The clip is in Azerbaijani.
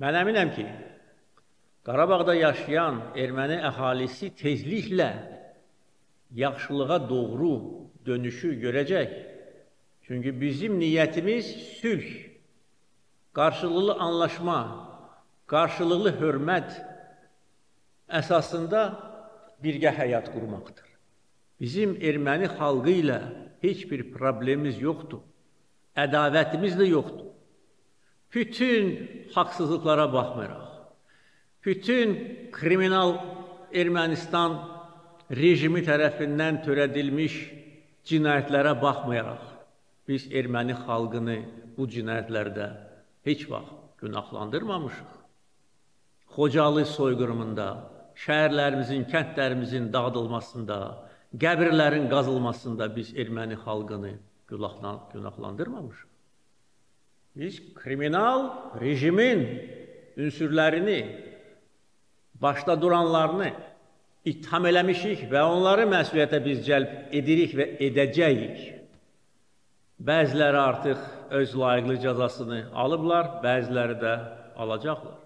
Mən əminəm ki, Qarabağda yaşayan erməni əhalisi tezliklə yaxşılığa doğru dönüşü görəcək. Çünki bizim niyyətimiz sülh, qarşılıqlı anlaşma, qarşılıqlı hörmət əsasında birgə həyat qurmaqdır. Bizim erməni xalqı ilə heç bir problemimiz yoxdur. Ədavətimiz də yoxdur. Bütün haqsızlıqlara baxmayaraq, bütün kriminal Ermənistan rejimi tərəfindən törədilmiş cinayətlərə baxmayaraq, biz erməni xalqını bu cinayətlərdə heç vaxt günahlandırmamışıq. Xocalı soyqırımında, şəhərlərimizin, kəndlərimizin dağıdılmasında, qəbirlərin qazılmasında biz erməni xalqını günahlandırmamışıq. Biz kriminal rejimin ünsürlərini, başda duranlarını ittiham eləmişik və onları məsuliyyətə biz cəlb edirik və edəcəyik. Bəziləri artıq öz layiqli cəzasını alıblar, bəziləri də alacaqlar.